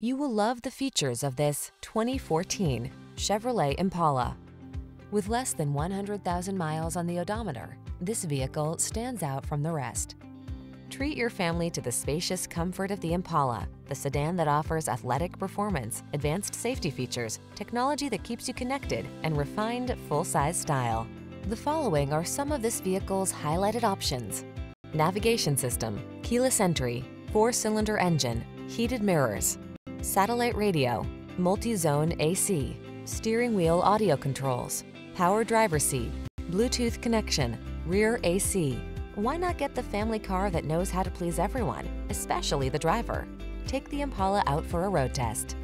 You will love the features of this 2014 Chevrolet Impala. With less than 100,000 miles on the odometer, this vehicle stands out from the rest. Treat your family to the spacious comfort of the Impala, the sedan that offers athletic performance, advanced safety features, technology that keeps you connected, and refined full-size style. The following are some of this vehicle's highlighted options. Navigation system, keyless entry, four-cylinder engine, heated mirrors, satellite radio, multi-zone AC, steering wheel audio controls, power driver seat, Bluetooth connection, rear AC. Why not get the family car that knows how to please everyone, especially the driver? Take the Impala out for a road test.